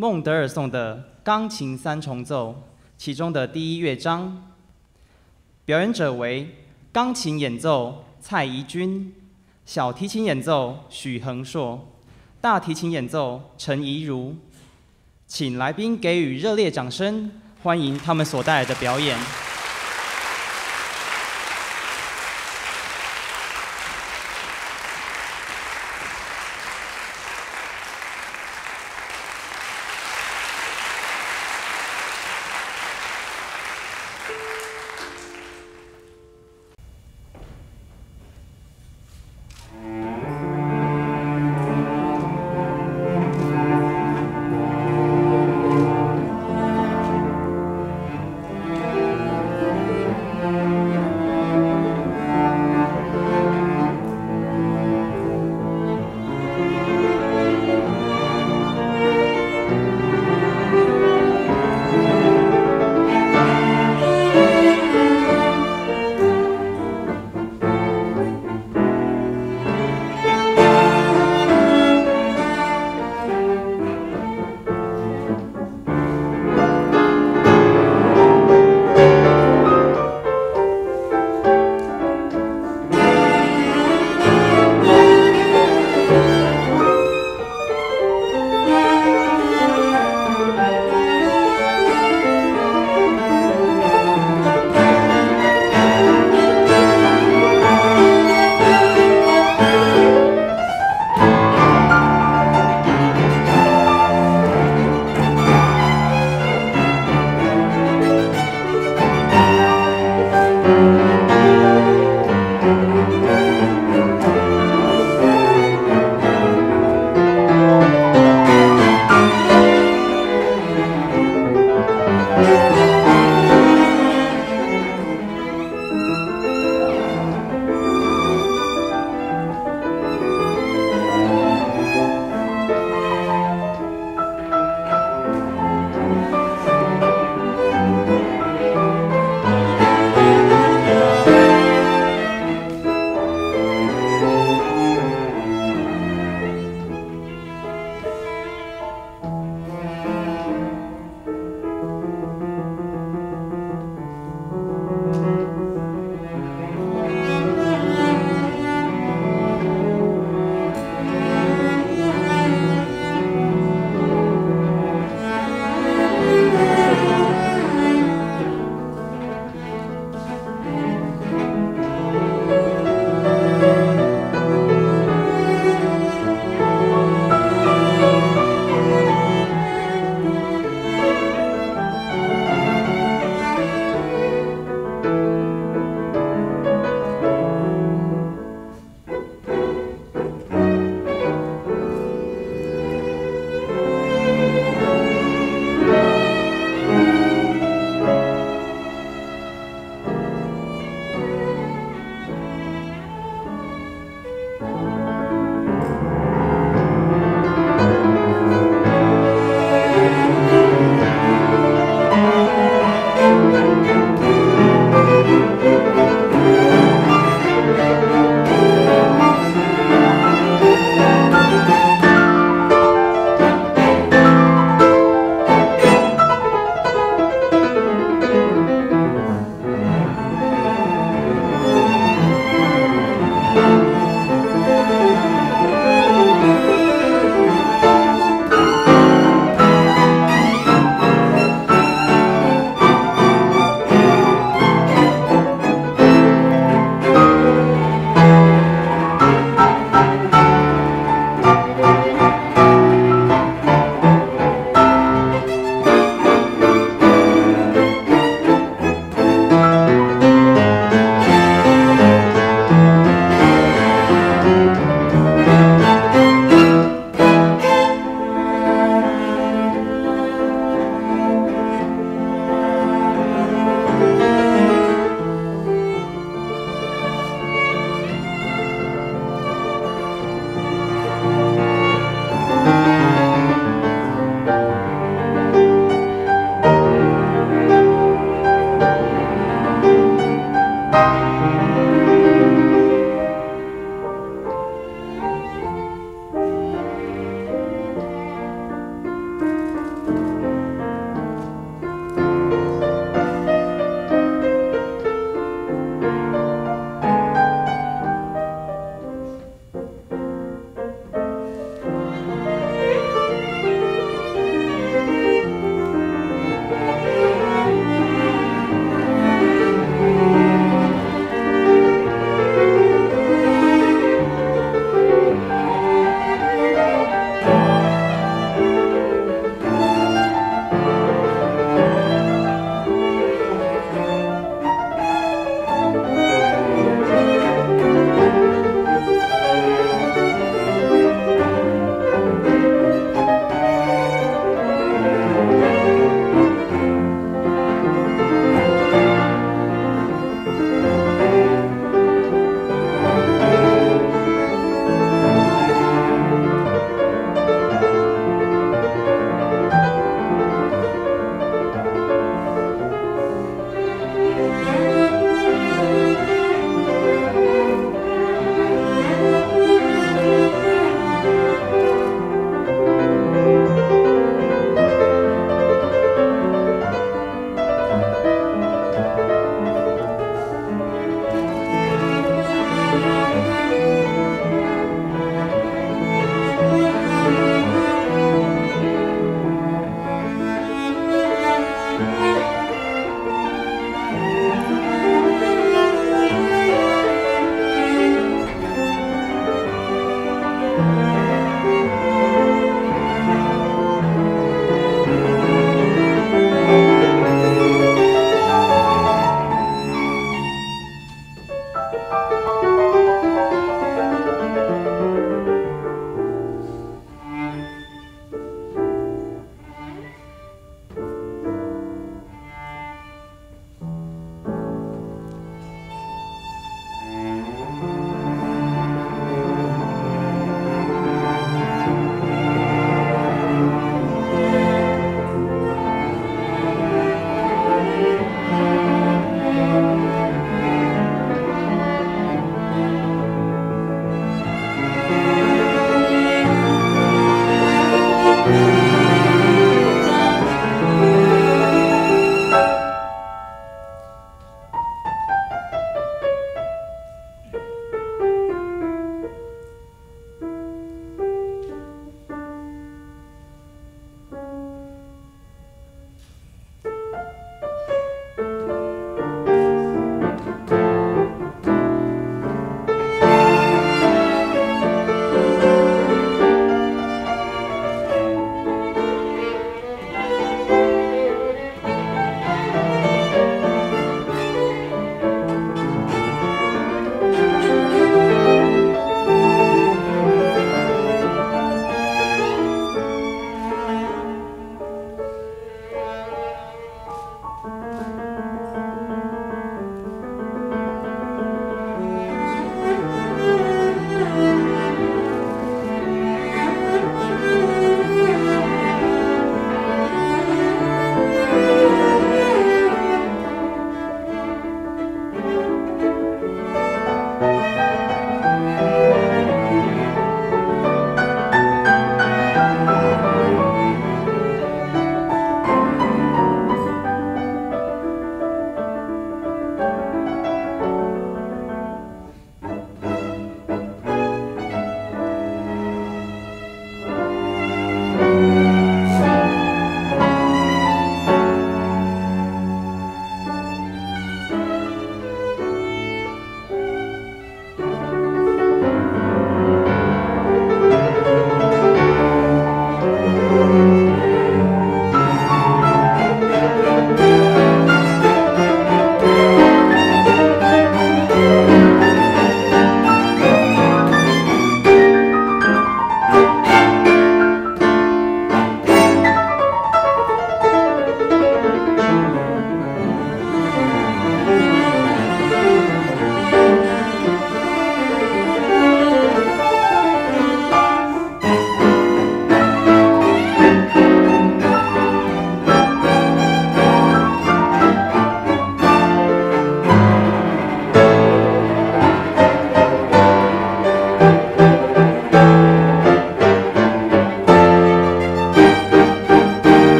孟德尔颂的钢琴三重奏其中的第一乐章。表演者为钢琴演奏蔡怡君，小提琴演奏许恒硕，大提琴演奏陈怡如。请来宾给予热烈掌声，欢迎他们所带来的表演。